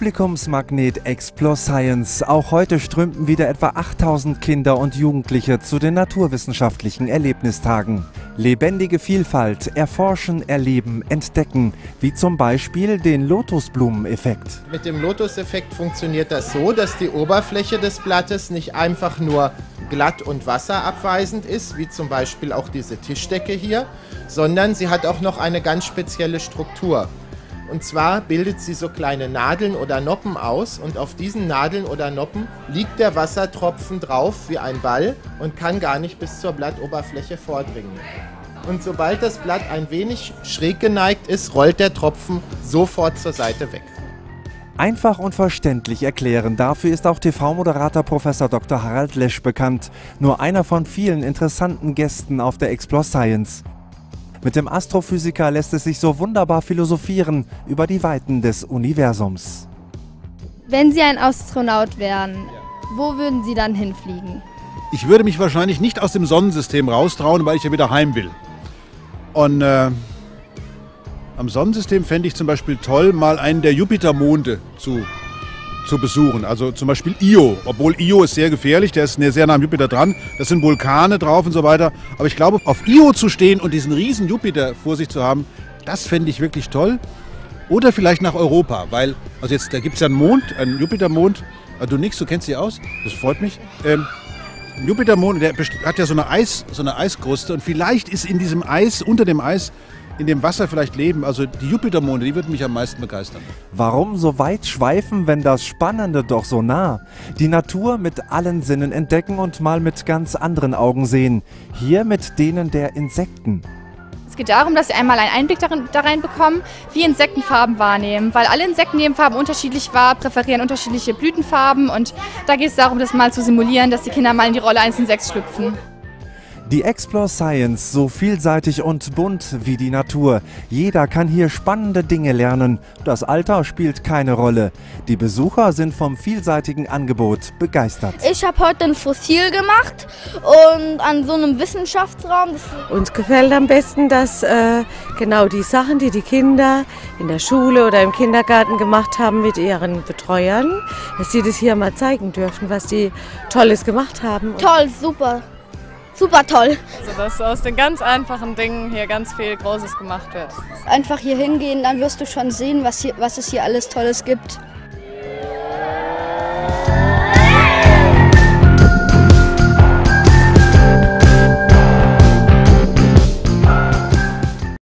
Publikumsmagnet Explore Science. Auch heute strömten wieder etwa 8000 Kinder und Jugendliche zu den naturwissenschaftlichen Erlebnistagen. Lebendige Vielfalt, erforschen, erleben, entdecken, wie zum Beispiel den Lotusblumeneffekt. Mit dem Lotuseffekt funktioniert das so, dass die Oberfläche des Blattes nicht einfach nur glatt und wasserabweisend ist, wie zum Beispiel auch diese Tischdecke hier, sondern sie hat auch noch eine ganz spezielle Struktur. Und zwar bildet sie so kleine Nadeln oder Noppen aus und auf diesen Nadeln oder Noppen liegt der Wassertropfen drauf wie ein Ball und kann gar nicht bis zur Blattoberfläche vordringen. Und sobald das Blatt ein wenig schräg geneigt ist, rollt der Tropfen sofort zur Seite weg. Einfach und verständlich erklären, dafür ist auch TV-Moderator Prof. Dr. Harald Lesch bekannt. Nur einer von vielen interessanten Gästen auf der Explore Science. Mit dem Astrophysiker lässt es sich so wunderbar philosophieren über die Weiten des Universums. Wenn Sie ein Astronaut wären, wo würden Sie dann hinfliegen? Ich würde mich wahrscheinlich nicht aus dem Sonnensystem raustrauen, weil ich ja wieder heim will. Und äh, am Sonnensystem fände ich zum Beispiel toll, mal einen der Jupitermonde zu zu besuchen. Also zum Beispiel Io, obwohl Io ist sehr gefährlich, der ist sehr nah am Jupiter dran. Das sind Vulkane drauf und so weiter. Aber ich glaube, auf Io zu stehen und diesen riesen Jupiter vor sich zu haben, das fände ich wirklich toll. Oder vielleicht nach Europa, weil, also jetzt, da gibt es ja einen Mond, einen Jupitermond. Also du nix, du kennst sie aus, das freut mich. Ähm, Jupitermond, der hat ja so eine, Eis, so eine Eiskruste und vielleicht ist in diesem Eis, unter dem Eis, in dem Wasser vielleicht leben. Also die Jupitermonde, die würden mich am meisten begeistern. Warum so weit schweifen, wenn das Spannende doch so nah? Die Natur mit allen Sinnen entdecken und mal mit ganz anderen Augen sehen. Hier mit denen der Insekten. Es geht darum, dass Sie einmal einen Einblick darin, da rein bekommen, wie Insektenfarben wahrnehmen, weil alle Insektennebenfarben unterschiedlich war, präferieren unterschiedliche Blütenfarben und da geht es darum, das mal zu simulieren, dass die Kinder mal in die Rolle eines Insekts schlüpfen. Die Explore Science, so vielseitig und bunt wie die Natur. Jeder kann hier spannende Dinge lernen. Das Alter spielt keine Rolle. Die Besucher sind vom vielseitigen Angebot begeistert. Ich habe heute ein Fossil gemacht und an so einem Wissenschaftsraum. Uns gefällt am besten, dass äh, genau die Sachen, die die Kinder in der Schule oder im Kindergarten gemacht haben mit ihren Betreuern, dass sie das hier mal zeigen dürfen, was die Tolles gemacht haben. Toll, super super toll. Also dass aus den ganz einfachen Dingen hier ganz viel Großes gemacht wird. Einfach hier hingehen, dann wirst du schon sehen, was, hier, was es hier alles Tolles gibt.